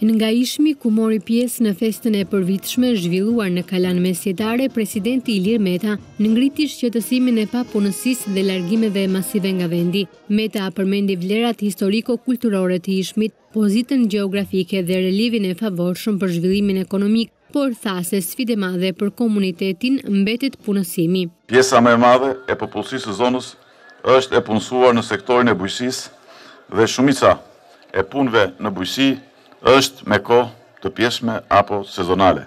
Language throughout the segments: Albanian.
Nga Ishmi, ku mori pjesë në festën e përvitshme zhvilluar në Kalanë Mesjetare, presidenti Ilir Meta ngriti shqetësimin e papunësisë dhe largimeve masive nga vendi. Meta përmendi vlerat historiko-kulturore të Ishmit, pozitën gjeografike dhe relievin e favorshëm për zhvillimin ekonomik, por tha se sfidë e madhe për komunitetin mbetet punësimi. Pjesa më e madhe e popullsisë së zonës është e punësuar në sektorin e bujqësisë dhe shumica e punëve në bujqësi është me kohë të pjesshme apo sezonale.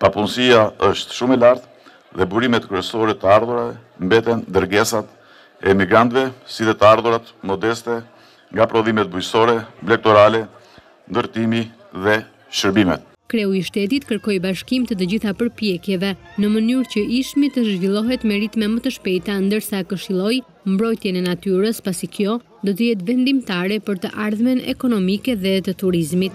Papunësia është shumë e lartë dhe burimet kryesore të ardhurave mbeten dërgesat e emigrantëve si dhe të ardhurat modeste nga prodhimet bujqësore, blegtorale, ndërtimi dhe shërbimet. Kreu i shtetit kërkoi bashkim të të gjitha përpjekjeve, në mënyrë që Ishmi të zhvillohet me ritme më të shpejta ndërsa këshilloi mbrojtjen e natyrës pasi kjo do të jetë vendimtare për të ardhmen ekonomike dhe të turizmit.